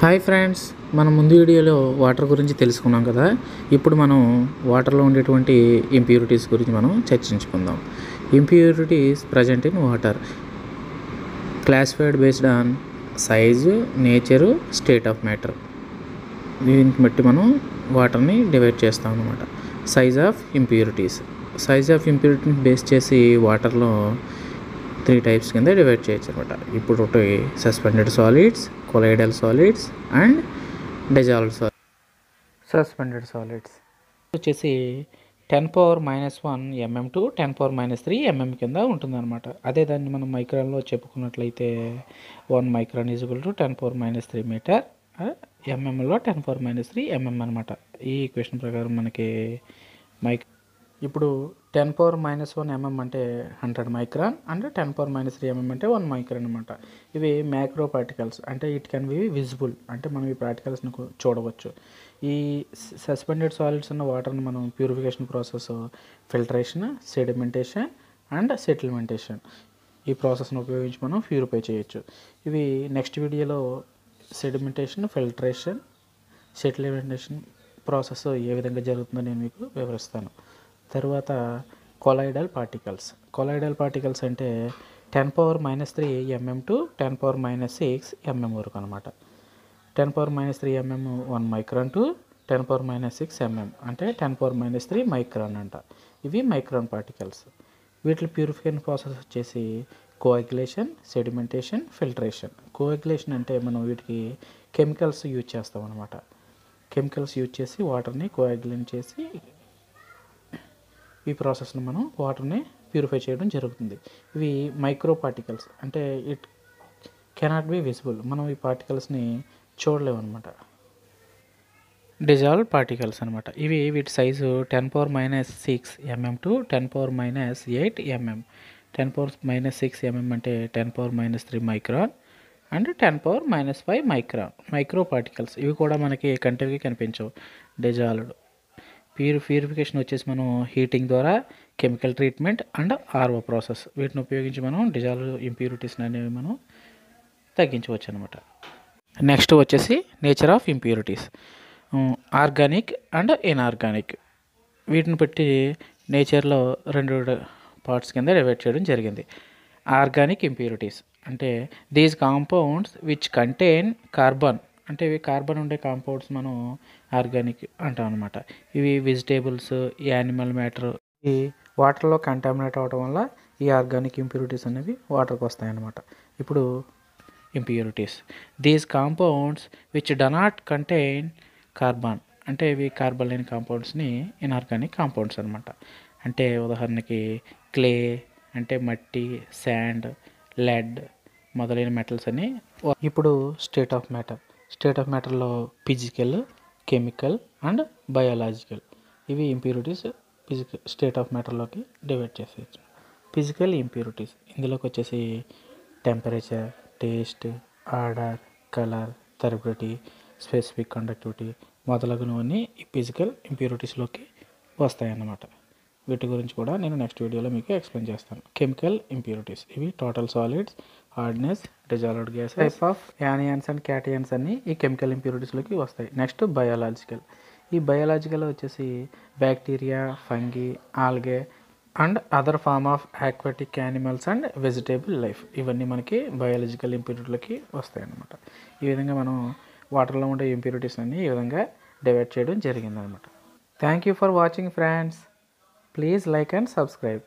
Hi friends మనం ముందు వీడియోలో వాటర్ గురించి తెలుసుకున్నాం కదా. ఇప్పుడు మనం వాటర్లో ఉండేటువంటి ఇంప్యూరిటీస్ గురించి మనం చర్చించుకుందాం. Impurities present in water classified based on size nature state of matter దీన్ని బట్టి మనం వాటర్ని డివైడ్ చేస్తాం అనమాట size of impurities size of ఇంప్యూరిటీని base చేసి వాటర్లో త్రీ టైప్స్ కింద డివైడ్ చేయొచ్చు అనమాట ఇప్పుడు ఒకటి suspended solids colloidal solids and dissolved solid suspended solids. వచ్చేసి ten power minus one mm to ten power minus three mm కింద ఉంటుందన్నమాట. అదే దాన్ని మనం మైక్రాన్లో చెప్పుకున్నట్లయితే one micron equal to ten power minus three metre ఎంఎంలో ten power minus three mm అనమాట ఈ equation ప్రకారం మనకి మైక్ ఇప్పుడు ten power minus one mm అంటే hundred micron and ten power minus three mm అంటే వన్ మైక్రాన్ అనమాట ఇవి మ్యాక్రో పార్టికల్స్ అంటే ఇట్ కెన్ బి విజిబుల్ అంటే మనం ఈ పార్టికల్స్ని చూడవచ్చు. ఈ సస్పెండెడ్ సాలిడ్స్ ఉన్న వాటర్ని మనం purification process filtration sedimentation and settlementation ఈ ప్రాసెస్ను ఉపయోగించి మనం ప్యూరిఫై చేయొచ్చు. ఇవి నెక్స్ట్ వీడియోలో సెడిమెంటేషన్ ఫిల్టరేషన్ సెటిల్మెంటేషన్ ప్రాసెస్ ఏ విధంగా జరుగుతుందో నేను మీకు వివరిస్తాను. తర్వాత కొలైడల్ పార్టికల్స్. కొలైడల్ పార్టికల్స్ అంటే ten power minus three mm to ten power minus six mm వరకు అనమాట ten power minus three mm one micron to ten power minus six mm అంటే ten power minus three micron అంట. ఇవి micron particles. వీటి purification process వచ్చేసి coagulation sedimentation filtration. Coagulation అంటే మనం వీటికి కెమికల్స్ యూజ్ చేస్తాం అనమాట కెమికల్స్ యూజ్ చేసి వాటర్ని కోయాగులేట్ చేసి ఈ ప్రాసెస్ను మనం వాటర్ని ప్యూరిఫై చేయడం జరుగుతుంది. ఇవి మైక్రో పార్టికల్స్ అంటే ఇట్ కెనాట్ బి విజిబుల్. మనం ఈ పార్టికల్స్ని చూడలేము అనమాట డిజాల్వ్ పార్టికల్స్ అనమాట ఇవి వీటి size ten power minus six mm to ten power minus eight mm. Ten power minus six mm అంటే ten power minus three micron and ten power minus five micron. Micro particles ఇవి కూడా మనకి కంటికి కనిపించవు. Dissolved. ప్యూరి purification వచ్చేసి మనం heating ద్వారా chemical treatment and RO process వీటిని ఉపయోగించి మనం డిజాల్వ్ ఇంప్యూరిటీస్ అనేవి మనం తగ్గించవచ్చు అనమాట నెక్స్ట్ వచ్చేసి nature of impurities organic and inorganic వీటిని పెట్టి నేచర్లో రెండు పార్ట్స్ కింద డివైడ్ చేయడం జరిగింది. ఆర్గానిక్ ఇంప్యూరిటీస్ అంటే these compounds which contain carbon అంటే ఇవి కార్బన్ ఉండే కాంపౌండ్స్ మనం ఆర్గానిక్ అంటాం అనమాట ఇవి వెజిటేబుల్స్ యానిమల్ మ్యాటర్ ఈ వాటర్లో కంటామినేట్ అవ్వడం వల్ల ఈ ఆర్గానిక్ ఇంప్యూరిటీస్ అనేవి వాటర్కి వస్తాయన్నమాట ఇప్పుడు impurities these compounds which don't contain carbon అంటే ఇవి కార్బన్ లేని కాంపౌండ్స్ని ఇన్ఆర్గానిక్ కాంపౌండ్స్ అనమాట అంటే ఉదాహరణకి క్లే అంటే మట్టి శాండ్ లెడ్ మొదలైన మెటల్స్ అని ఇప్పుడు state of matter state of మ్యాటర్లో physical chemical and biological. ఇవి ఇంప్యూరిటీస్ ఫిజికల్ స్టేట్ ఆఫ్ మ్యాటర్లోకి డివైడ్ చేసేయచ్చు. Physical impurities. ఇందులోకి వచ్చేసి temperature taste odour colour turbidity specific conductivity మొదలగునవన్నీ ఈ ఫిజికల్ ఇంప్యూరిటీస్లోకి వస్తాయన్నమాట. వీటి గురించి కూడా నేను నెక్స్ట్ వీడియోలో మీకు ఎక్స్ప్లెయిన్ చేస్తాను. Chemical impurities. ఇవి total solids hardness dissolved gas type of anions and cations అన్ని ఈ కెమికల్ ఇంప్యూరిటీస్లోకి వస్తాయి. నెక్స్ట్ బయాలజికల్ ఈ బయాలజికల్ వచ్చేసి bacteria fungi algae and other form of aquatic animals and vegetable life ఇవన్నీ మనకి బయాలజికల్ ఇంప్యూరిటీలోకి వస్తాయి అన్నమాట ఈ విధంగా మనం వాటర్లో ఉండే ఇంప్యూరిటీస్ అన్ని ఈ విధంగా డివైడ్ చేయడం జరిగిందనమాట thank you for watching friends please like and subscribe